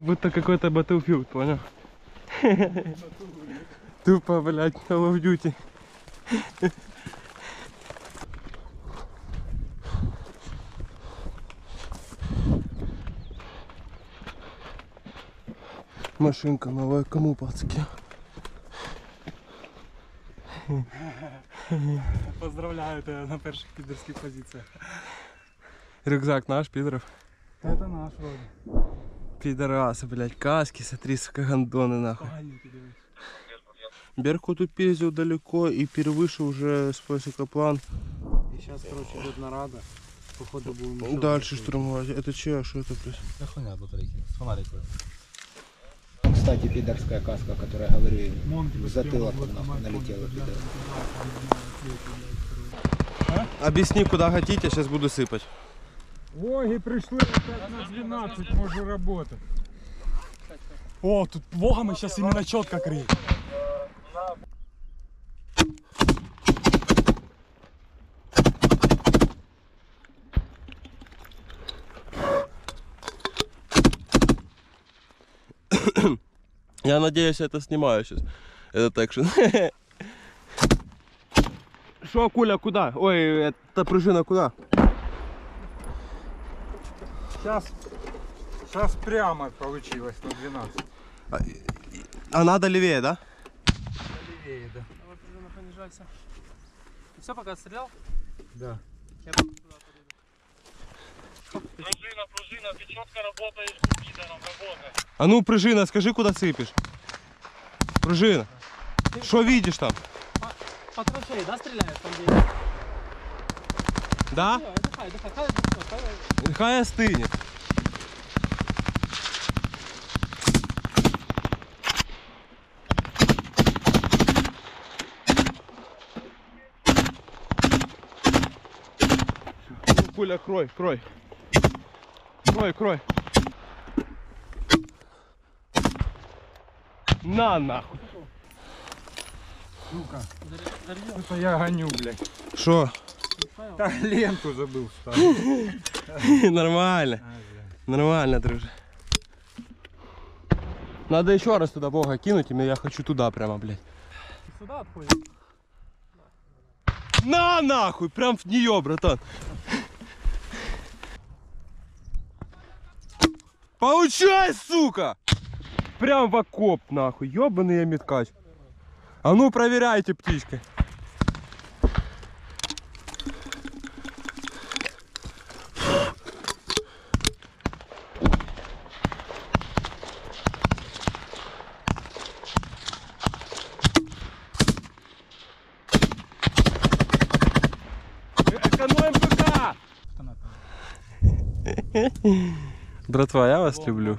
Будто какой-то Battlefield, понял? Тупо, блядь, Call of Duty. Машинка новая, кому пацки? Поздравляю тебя на перших підерських позиціях. Рюкзак наш, пидоров. Це наш вроде. Пидорасы, блядь, каски, смотри, сука, гандоны нахуй. Беркут упездил далеко и перевыше уже с пояса Каплан. І зараз, коротше, буде нарада. Походу будемо... Дальше штурмовать. Это че, а что это, блядь? Да хуйня батарейки. С фонариком. Кстати, пидорская каска, которая, говорю, в затылок нахуй налетела. пидор. Объясни, куда хотите, сейчас буду сыпать. Воги прийшли опять на 12, можу работать. О, тут вогами зараз іменно чітко криє. Я надеюсь, я это снимаю сейчас. Этот экшен. Шо, Куля, куда? Ой, эта пружина куда? Зараз, зараз прямо получилось на 12. А надо левее, да? Левее, да. Давай, пружина, понижайся. Ты все, пока стрелял? Да. Я. Пружина, пружина, ты четко работаешь пидором, работай. А ну, пружина, скажи, куда сыпешь. Пружина. Что видишь там? По траншеи, да, стреляешь там где? Да? Отдыхай, отдыхай, хай, отдыхай, хай. Хай остынет. Ну, Куля, крой, крой. Крой, крой. На нахуй. Сука, это я гоню, блядь. Шо? Та ленту забыл вставить. Нормально. А. Нормально, друже. Надо еще раз туда бога кинуть, и я хочу туда прямо, блядь. Ты сюда отходишь? На нахуй, прям в нее, братан. Получай, сука! Прям в окоп, нахуй, ебаный я меткач. А ну проверяйте, птичка. Братва, я вас люблю.